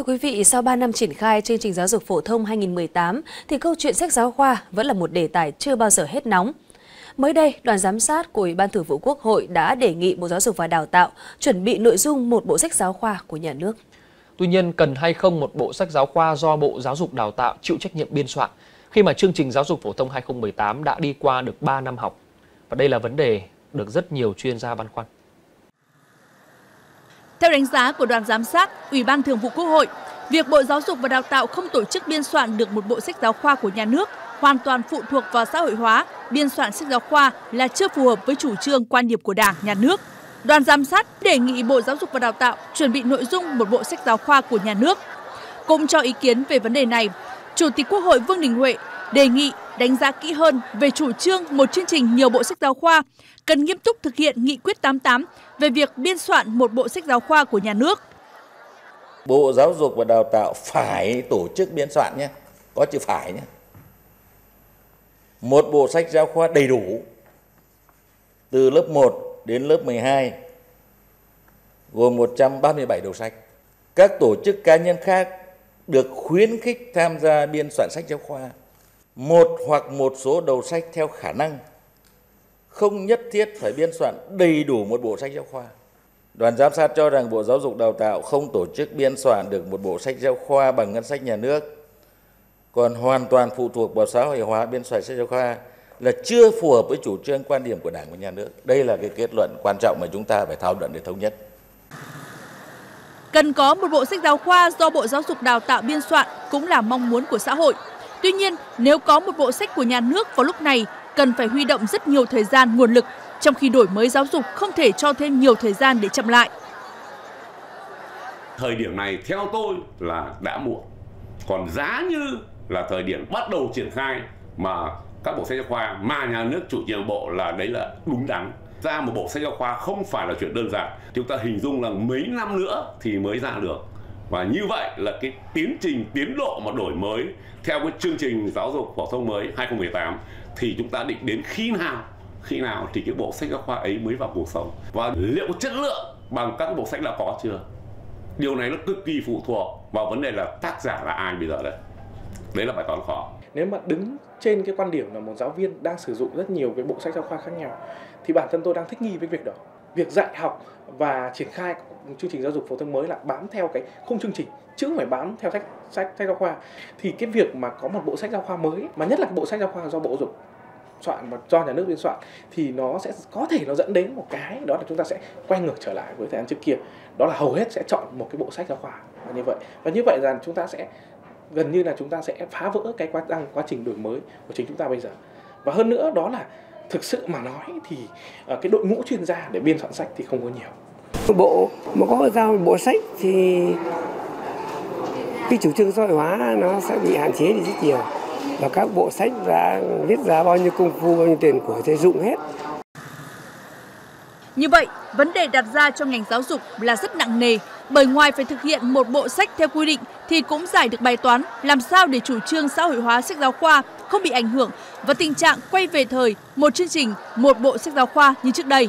Thưa quý vị, sau 3 năm triển khai chương trình giáo dục phổ thông 2018 thì câu chuyện sách giáo khoa vẫn là một đề tài chưa bao giờ hết nóng. Mới đây, đoàn giám sát của Ủy ban Thường vụ Quốc hội đã đề nghị Bộ Giáo dục và Đào tạo chuẩn bị nội dung một bộ sách giáo khoa của nhà nước. Tuy nhiên, cần hay không một bộ sách giáo khoa do Bộ Giáo dục Đào tạo chịu trách nhiệm biên soạn khi mà chương trình giáo dục phổ thông 2018 đã đi qua được 3 năm học? Và đây là vấn đề được rất nhiều chuyên gia băn khoăn. Theo đánh giá của đoàn giám sát, Ủy ban Thường vụ Quốc hội, việc Bộ Giáo dục và Đào tạo không tổ chức biên soạn được một bộ sách giáo khoa của nhà nước hoàn toàn phụ thuộc vào xã hội hóa, biên soạn sách giáo khoa là chưa phù hợp với chủ trương quan điểm của Đảng, Nhà nước. Đoàn giám sát đề nghị Bộ Giáo dục và Đào tạo chuẩn bị nội dung một bộ sách giáo khoa của nhà nước. Cũng cho ý kiến về vấn đề này, Chủ tịch Quốc hội Vương Đình Huệ đề nghị đánh giá kỹ hơn về chủ trương một chương trình nhiều bộ sách giáo khoa, cần nghiêm túc thực hiện nghị quyết 88 về việc biên soạn một bộ sách giáo khoa của nhà nước. Bộ Giáo dục và Đào tạo phải tổ chức biên soạn nhé, có chữ phải nhé. Một bộ sách giáo khoa đầy đủ từ lớp 1 đến lớp 12 gồm 137 đầu sách. Các tổ chức cá nhân khác được khuyến khích tham gia biên soạn sách giáo khoa một hoặc một số đầu sách theo khả năng. Không nhất thiết phải biên soạn đầy đủ một bộ sách giáo khoa. Đoàn giám sát cho rằng bộ giáo dục đào tạo không tổ chức biên soạn được một bộ sách giáo khoa bằng ngân sách nhà nước, còn hoàn toàn phụ thuộc vào xã hội hóa biên soạn sách giáo khoa là chưa phù hợp với chủ trương quan điểm của đảng và nhà nước. Đây là cái kết luận quan trọng mà chúng ta phải thảo luận để thống nhất. Cần có một bộ sách giáo khoa do Bộ Giáo dục Đào tạo biên soạn cũng là mong muốn của xã hội. Tuy nhiên, nếu có một bộ sách của nhà nước vào lúc này, cần phải huy động rất nhiều thời gian, nguồn lực, trong khi đổi mới giáo dục không thể cho thêm nhiều thời gian để chậm lại. Thời điểm này theo tôi là đã muộn. Còn giá như là thời điểm bắt đầu triển khai mà các bộ sách giáo khoa mà nhà nước chủ nhiệm bộ là đấy là đúng đắn ra một bộ sách giáo khoa không phải là chuyện đơn giản chúng ta hình dung là mấy năm nữa thì mới ra được và như vậy là cái tiến trình, tiến độ mà đổi mới theo cái chương trình giáo dục phổ thông mới 2018 thì chúng ta định đến khi nào? Khi nào thì cái bộ sách giáo khoa ấy mới vào cuộc sống? Và liệu chất lượng bằng các bộ sách đã có chưa? Điều này nó cực kỳ phụ thuộc vào vấn đề là tác giả là ai bây giờ đấy đấy là bài toán khó. Nếu mà đứng trên cái quan điểm là một giáo viên đang sử dụng rất nhiều cái bộ sách giáo khoa khác nhau, thì bản thân tôi đang thích nghi với việc đó việc dạy học và triển khai chương trình giáo dục phổ thông mới là bám theo cái khung chương trình, chứ không phải bám theo sách sách sách giáo khoa. Thì cái việc mà có một bộ sách giáo khoa mới, mà nhất là bộ sách giáo khoa do bộ dục soạn và do nhà nước biên soạn, thì nó sẽ có thể nó dẫn đến một cái đó là chúng ta sẽ quay ngược trở lại với thời gian trước kia. Đó là hầu hết sẽ chọn một cái bộ sách giáo khoa và như vậy. Và như vậy rằng chúng ta sẽ, gần như là chúng ta sẽ phá vỡ cái quá, đang quá trình đổi mới của chính chúng ta bây giờ. Và hơn nữa đó là thực sự mà nói thì ờ, cái đội ngũ chuyên gia để biên soạn sách thì không có nhiều. Bộ mà có giao bộ sách thì cái chủ trương xã hội hóa nó sẽ bị hạn chế đi rất nhiều. Và các bộ sách đã viết ra bao nhiêu công phu, bao nhiêu tiền của sẽ dụng hết như vậy, vấn đề đặt ra cho ngành giáo dục là rất nặng nề, bởi ngoài phải thực hiện một bộ sách theo quy định thì cũng giải được bài toán làm sao để chủ trương xã hội hóa sách giáo khoa không bị ảnh hưởng và tình trạng quay về thời một chương trình, một bộ sách giáo khoa như trước đây.